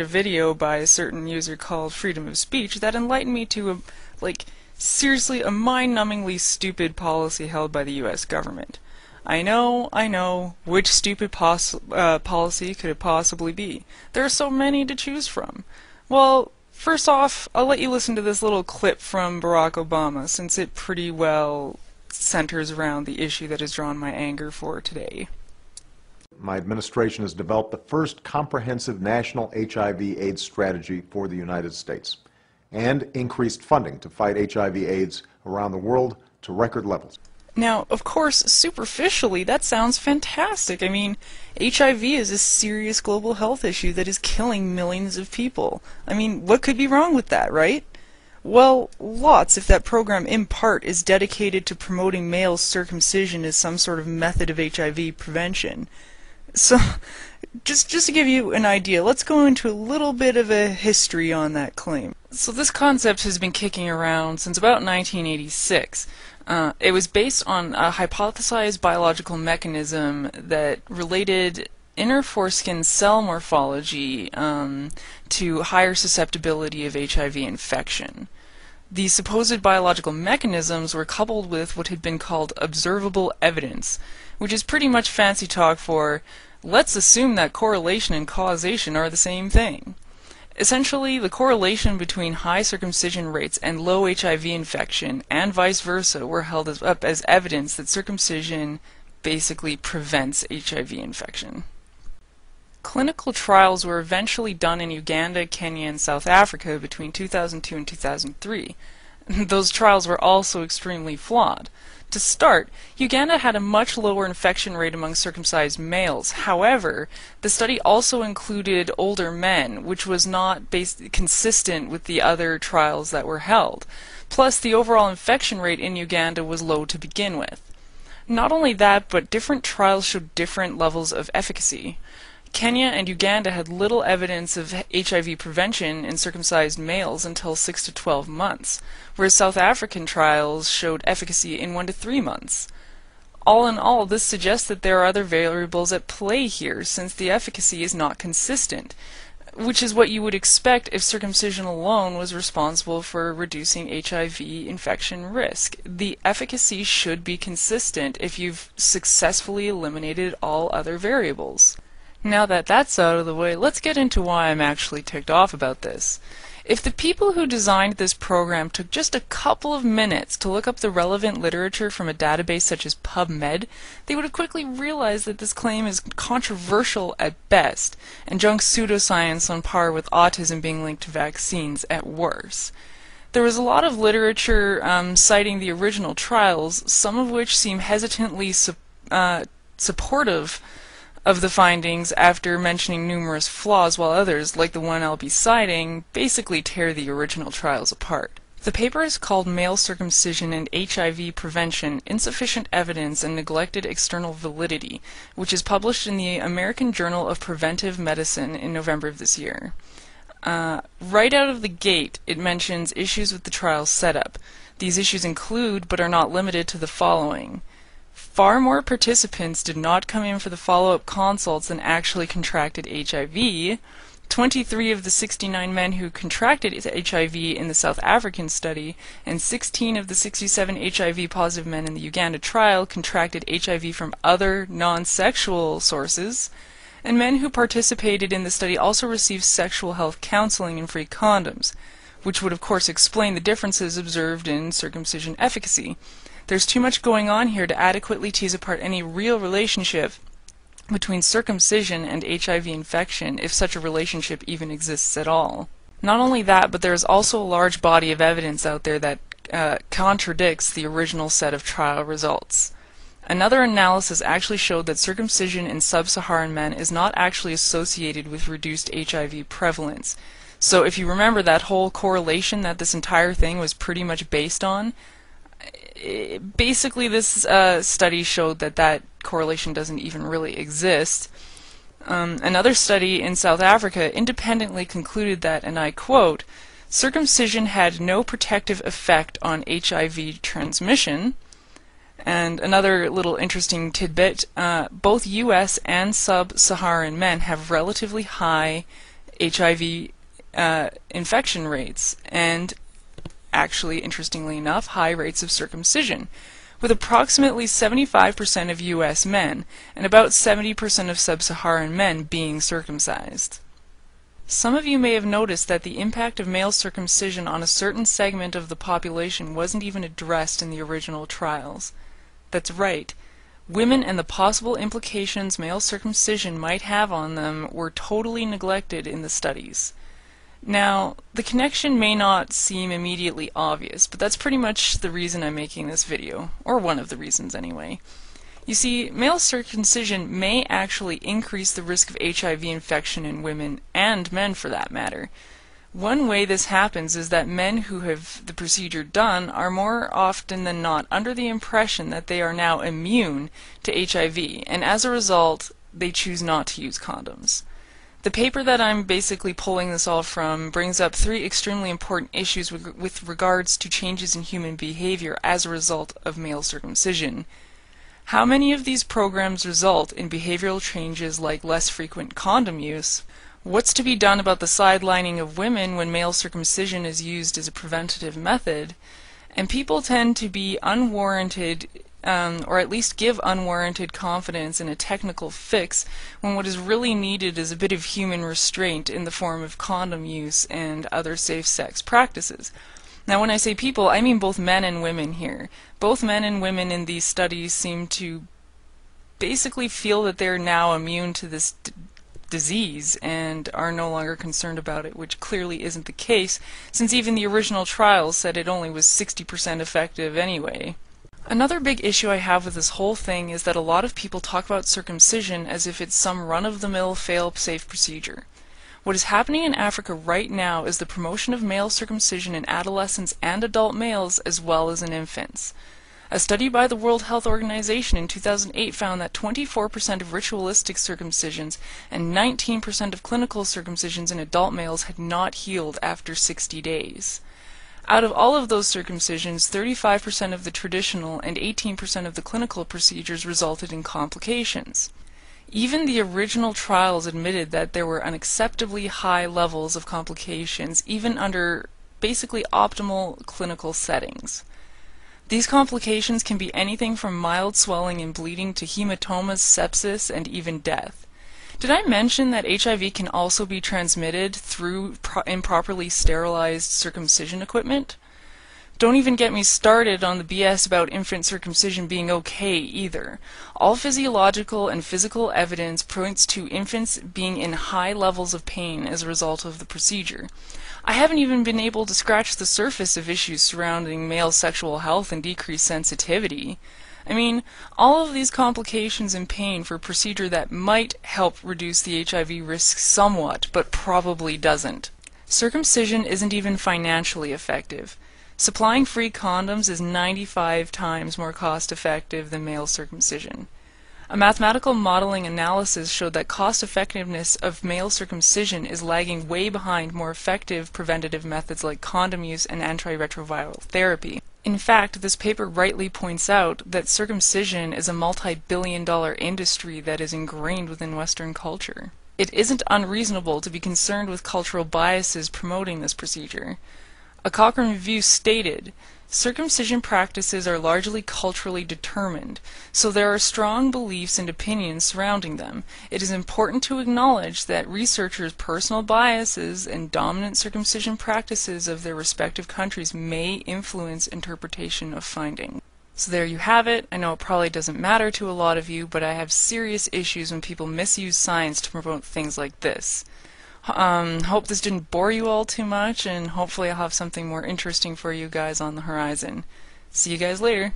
a video by a certain user called Freedom of Speech that enlightened me to a, like seriously a mind-numbingly stupid policy held by the US government. I know, I know, which stupid uh, policy could it possibly be? There are so many to choose from. Well, first off, I'll let you listen to this little clip from Barack Obama since it pretty well centers around the issue that has drawn my anger for today. My administration has developed the first comprehensive national HIV/AIDS strategy for the United States and increased funding to fight HIV/AIDS around the world to record levels. Now, of course, superficially, that sounds fantastic. I mean, HIV is a serious global health issue that is killing millions of people. I mean, what could be wrong with that, right? Well, lots if that program in part is dedicated to promoting male circumcision as some sort of method of HIV prevention. So, just just to give you an idea, let's go into a little bit of a history on that claim. So this concept has been kicking around since about 1986. Uh, it was based on a hypothesized biological mechanism that related inner foreskin cell morphology um, to higher susceptibility of HIV infection. The supposed biological mechanisms were coupled with what had been called observable evidence, which is pretty much fancy talk for let's assume that correlation and causation are the same thing. Essentially, the correlation between high circumcision rates and low HIV infection and vice versa were held as, up as evidence that circumcision basically prevents HIV infection. Clinical trials were eventually done in Uganda, Kenya, and South Africa between 2002 and 2003. Those trials were also extremely flawed. To start, Uganda had a much lower infection rate among circumcised males. However, the study also included older men, which was not based, consistent with the other trials that were held. Plus, the overall infection rate in Uganda was low to begin with. Not only that, but different trials showed different levels of efficacy. Kenya and Uganda had little evidence of HIV prevention in circumcised males until 6 to 12 months, whereas South African trials showed efficacy in 1 to 3 months. All in all, this suggests that there are other variables at play here, since the efficacy is not consistent, which is what you would expect if circumcision alone was responsible for reducing HIV infection risk. The efficacy should be consistent if you've successfully eliminated all other variables. Now that that's out of the way, let's get into why I'm actually ticked off about this. If the people who designed this program took just a couple of minutes to look up the relevant literature from a database such as PubMed, they would have quickly realized that this claim is controversial at best, and junk pseudoscience on par with autism being linked to vaccines at worst. There was a lot of literature um, citing the original trials, some of which seem hesitantly su- uh, supportive of the findings after mentioning numerous flaws, while others, like the one I'll be citing, basically tear the original trials apart. The paper is called Male Circumcision and HIV Prevention Insufficient Evidence and Neglected External Validity, which is published in the American Journal of Preventive Medicine in November of this year. Uh, right out of the gate, it mentions issues with the trial setup. These issues include, but are not limited to, the following Far more participants did not come in for the follow-up consults than actually contracted HIV. 23 of the 69 men who contracted HIV in the South African study and 16 of the 67 HIV positive men in the Uganda trial contracted HIV from other non-sexual sources. And men who participated in the study also received sexual health counseling and free condoms, which would of course explain the differences observed in circumcision efficacy. There's too much going on here to adequately tease apart any real relationship between circumcision and HIV infection, if such a relationship even exists at all. Not only that, but there is also a large body of evidence out there that uh, contradicts the original set of trial results. Another analysis actually showed that circumcision in sub-Saharan men is not actually associated with reduced HIV prevalence. So if you remember that whole correlation that this entire thing was pretty much based on, basically, this uh, study showed that that correlation doesn't even really exist. Um, another study in South Africa independently concluded that, and I quote, circumcision had no protective effect on HIV transmission. And another little interesting tidbit uh, both US and sub Saharan men have relatively high HIV uh, infection rates and actually, interestingly enough, high rates of circumcision, with approximately 75% of US men and about 70% of sub Saharan men being circumcised. Some of you may have noticed that the impact of male circumcision on a certain segment of the population wasn't even addressed in the original trials. That's right. Women and the possible implications male circumcision might have on them were totally neglected in the studies. Now, the connection may not seem immediately obvious, but that's pretty much the reason I'm making this video, or one of the reasons anyway. You see, male circumcision may actually increase the risk of HIV infection in women, and men for that matter. One way this happens is that men who have the procedure done are more often than not under the impression that they are now immune to HIV, and as a result, they choose not to use condoms. The paper that I'm basically pulling this all from brings up three extremely important issues with, regards to changes in human behavior as a result of male circumcision. How many of these programs result in behavioral changes like less frequent condom use? What's to be done about the sidelining of women when male circumcision is used as a preventative method? And people tend to be unwarranted, um, or at least give unwarranted confidence in a technical fix when what is really needed is a bit of human restraint in the form of condom use and other safe sex practices. Now, when I say people, I mean both men and women here. Both men and women in these studies seem to basically feel that they're now immune to this disease and are no longer concerned about it, which clearly isn't the case, since even the original trials said it only was 60% effective anyway. Another big issue I have with this whole thing is that a lot of people talk about circumcision as if it's some run-of-the-mill fail-safe procedure. What is happening in Africa right now is the promotion of male circumcision in adolescents and adult males as well as in infants. A study by the World Health Organization in 2008 found that 24% of ritualistic circumcisions and 19% of clinical circumcisions in adult males had not healed after 60 days. Out of all of those circumcisions, 35% of the traditional and 18% of the clinical procedures resulted in complications. Even the original trials admitted that there were unacceptably high levels of complications, even under basically optimal clinical settings. These complications can be anything from mild swelling and bleeding to hematomas, sepsis, and even death. Did I mention that HIV can also be transmitted through improperly sterilized circumcision equipment? Don't even get me started on the BS about infant circumcision being okay either. All physiological and physical evidence points to infants being in high levels of pain as a result of the procedure. I haven't even been able to scratch the surface of issues surrounding male sexual health and decreased sensitivity. I mean, all of these complications and pain for a procedure that might help reduce the HIV risk somewhat, but probably doesn't. Circumcision isn't even financially effective. Supplying free condoms is 95 times more cost effective than male circumcision. A mathematical modeling analysis showed that cost effectiveness of male circumcision is lagging way behind more effective preventative methods like condom use and antiretroviral therapy. In fact, this paper rightly points out that circumcision is a multi-billion dollar industry that is ingrained within Western culture. It isn't unreasonable to be concerned with cultural biases promoting this procedure. A Cochrane review stated, Circumcision practices are largely culturally determined, so there are strong beliefs and opinions surrounding them. It is important to acknowledge that researchers' personal biases and dominant circumcision practices of their respective countries may influence interpretation of findings. So there you have it. I know it probably doesn't matter to a lot of you, but I have serious issues when people misuse science to promote things like this. Um, hope this didn't bore you all too much, and hopefully I'll have something more interesting for you guys on the horizon. See you guys later.